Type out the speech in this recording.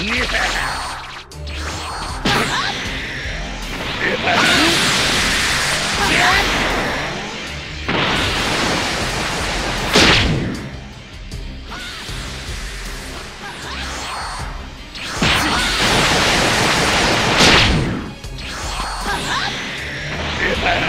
Yeah! だよ